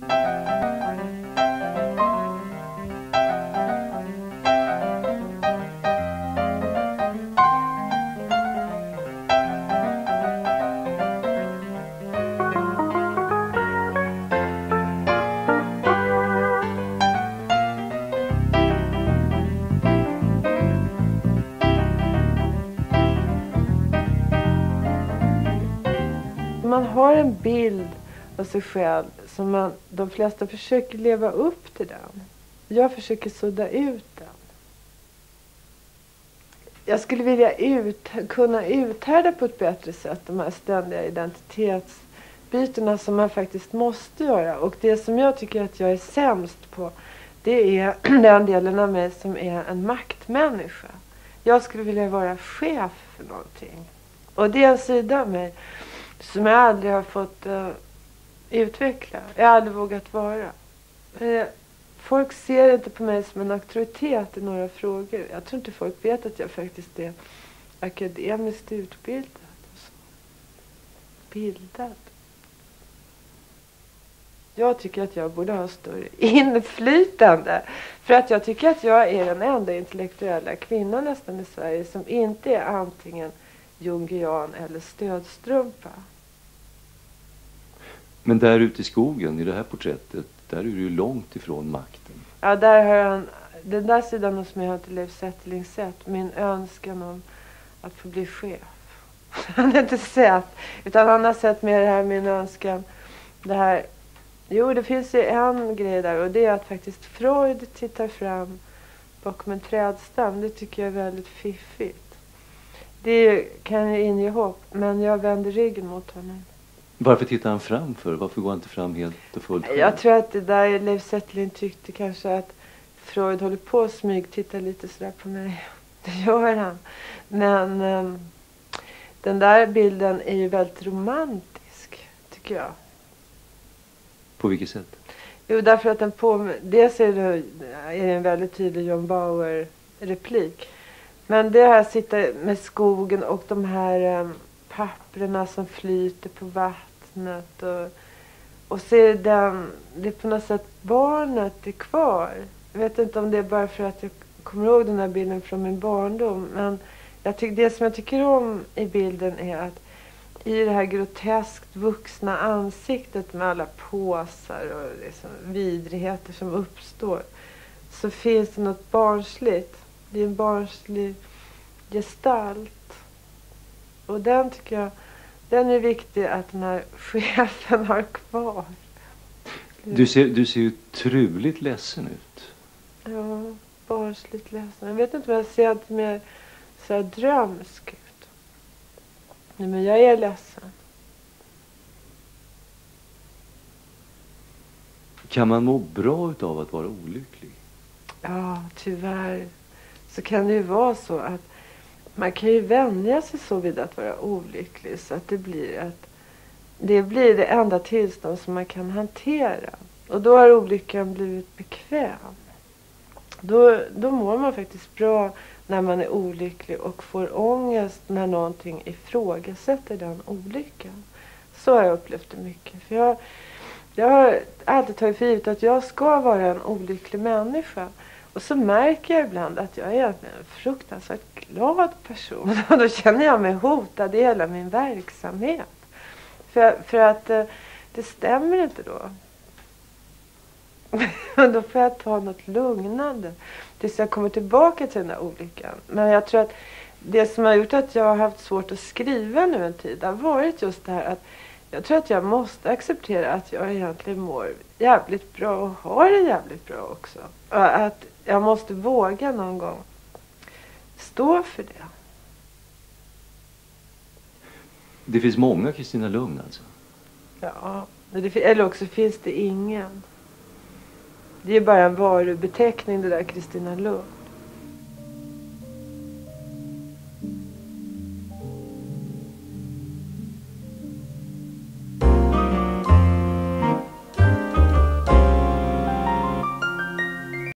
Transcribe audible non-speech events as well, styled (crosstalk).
Man har en bild av sig själv som man, de flesta försöker leva upp till den. Jag försöker sudda ut den. Jag skulle vilja ut, kunna uthärda på ett bättre sätt de här ständiga identitetsbytena som man faktiskt måste göra. Och det som jag tycker att jag är sämst på det är (clears throat) den delen av mig som är en maktmänniska. Jag skulle vilja vara chef för någonting. Och det är en sida av mig som jag aldrig har fått uh, utveckla. Jag har aldrig vågat vara. Eh, folk ser inte på mig som en auktoritet i några frågor. Jag tror inte folk vet att jag faktiskt är akademiskt utbildad. Bildad. Jag tycker att jag borde ha större inflytande. För att jag tycker att jag är den enda intellektuella kvinnan nästan i Sverige som inte är antingen jungian eller stödstrumpa. Men där ute i skogen, i det här porträttet, där är du ju långt ifrån makten. Ja, där har han, den där sidan som jag har inte Leif Zetterling sett, min önskan om att få bli chef. (laughs) Han har inte sett, utan han har sett mer det här min önskan, det här Jo, det finns ju en grej där och det är att faktiskt Freud tittar fram bakom en trädstam. Det tycker jag är väldigt fiffigt. Det kan ju inge hopp, men jag vänder ryggen mot honom. Varför tittar han fram för? Varför går han inte fram helt och fullt själv? Jag tror att det där Leif Zetterlund tyckte kanske att Freud håller på att smyg titta lite sådär på mig. (laughs) Det gör han. Men um, den där bilden är ju väldigt romantisk, tycker jag. På vilket sätt? Jo, därför att den på Dels är det, är det en väldigt tydlig John Bauer-replik. Men det här sitta med skogen och de här um, papperna som flyter på vattnet. Och, och det den, det är på något sätt barnet är kvar. Jag vet inte om det är bara för att jag kommer ihåg den här bilden från min barndom. Men jag tyck, det som jag tycker om i bilden är att i det här groteskt vuxna ansiktet med alla påsar och liksom vidrigheter som uppstår så finns det något barnsligt. Det är en barnslig gestalt. Och den tycker jag den är viktig att den här (laughs) chefen har kvar. Du ser, du ser ju truligt ledsen ut. Ja, barnsligt ledsen. Jag vet inte om jag ser lite mer så här drömsk ut. Nej, men jag är ledsen. Kan man må bra av att vara olycklig? Ja, tyvärr så kan det ju vara så att man kan ju vänja sig så vid att vara olycklig så att det blir att det blir det enda tillstånd som man kan hantera. Och då har olyckan blivit bekväm. Då, då mår man faktiskt bra när man är olycklig och får ångest när någonting ifrågasätter den olyckan. Så har jag upplevt det mycket. För jag, jag har alltid tagit för givet att jag ska vara en olycklig människa. Och så märker jag ibland att jag är en fruktansvärt glad person. (laughs) Och då känner jag mig hotad i hela min verksamhet. För, för att eh, det stämmer inte då. (laughs) då får jag ta något lugnande tills jag kommer tillbaka till den där olyckan. Men jag tror att det som har gjort att jag har haft svårt att skriva nu en tid har varit just det här att jag tror att jag måste acceptera att jag egentligen mår jävligt bra och har det jävligt bra också. Att jag måste våga någon gång stå för det. Det finns många Kristina Lugn alltså? Ja, eller också finns det ingen. Det är bara en varubeteckning det där Kristina Lugn.